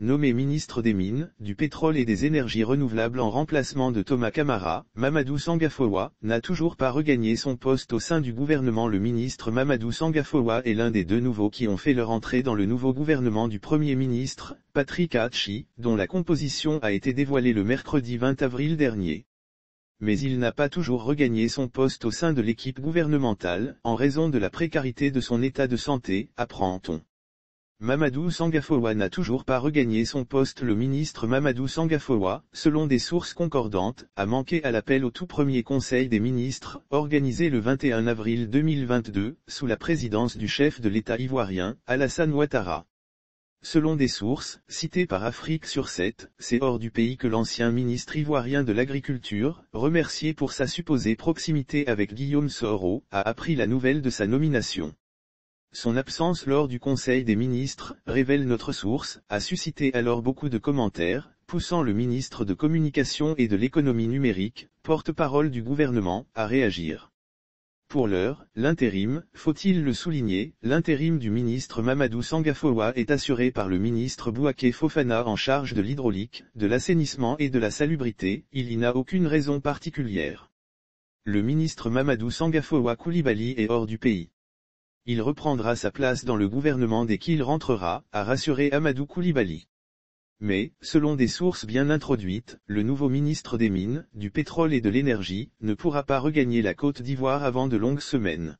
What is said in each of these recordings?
nommé ministre des Mines, du Pétrole et des Énergies renouvelables en remplacement de Thomas Kamara, Mamadou Sangafowa, n'a toujours pas regagné son poste au sein du gouvernement. Le ministre Mamadou Sangafowa est l'un des deux nouveaux qui ont fait leur entrée dans le nouveau gouvernement du Premier ministre, Patrick Hachi, dont la composition a été dévoilée le mercredi 20 avril dernier mais il n'a pas toujours regagné son poste au sein de l'équipe gouvernementale, en raison de la précarité de son état de santé, apprend-on. Mamadou Sangafowa n'a toujours pas regagné son poste. Le ministre Mamadou Sangafowa, selon des sources concordantes, a manqué à l'appel au tout premier Conseil des ministres, organisé le 21 avril 2022, sous la présidence du chef de l'État ivoirien, Alassane Ouattara. Selon des sources, citées par Afrique sur 7, c'est hors du pays que l'ancien ministre ivoirien de l'Agriculture, remercié pour sa supposée proximité avec Guillaume Soro, a appris la nouvelle de sa nomination. Son absence lors du Conseil des ministres, révèle notre source, a suscité alors beaucoup de commentaires, poussant le ministre de Communication et de l'économie numérique, porte-parole du gouvernement, à réagir. Pour l'heure, l'intérim, faut-il le souligner, l'intérim du ministre Mamadou Sangafowa est assuré par le ministre Bouaké Fofana en charge de l'hydraulique, de l'assainissement et de la salubrité, il n'y a aucune raison particulière. Le ministre Mamadou Sangafowa Koulibaly est hors du pays. Il reprendra sa place dans le gouvernement dès qu'il rentrera, a rassuré Amadou Koulibaly. Mais, selon des sources bien introduites, le nouveau ministre des Mines, du Pétrole et de l'Énergie, ne pourra pas regagner la Côte d'Ivoire avant de longues semaines.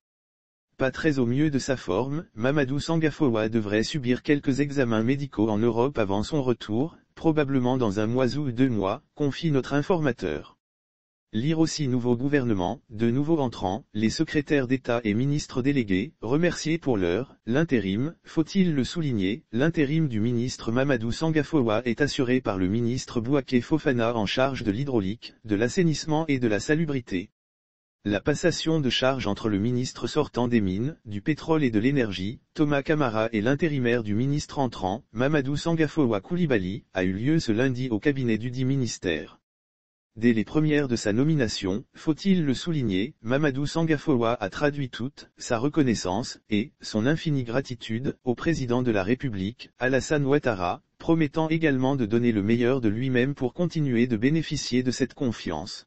Pas très au mieux de sa forme, Mamadou Sangafowa devrait subir quelques examens médicaux en Europe avant son retour, probablement dans un mois ou deux mois, confie notre informateur. Lire aussi nouveau gouvernement, de nouveaux entrants, les secrétaires d'État et ministres délégués, remerciés pour l'heure, l'intérim, faut-il le souligner, l'intérim du ministre Mamadou Sangafowa est assuré par le ministre Bouaké Fofana en charge de l'hydraulique, de l'assainissement et de la salubrité. La passation de charge entre le ministre sortant des mines, du pétrole et de l'énergie, Thomas Kamara et l'intérimaire du ministre entrant, Mamadou Sangafowa Koulibaly, a eu lieu ce lundi au cabinet du dit ministère. Dès les premières de sa nomination, faut-il le souligner, Mamadou Sangafowa a traduit toute sa reconnaissance et son infinie gratitude au président de la République, Alassane Ouattara, promettant également de donner le meilleur de lui-même pour continuer de bénéficier de cette confiance.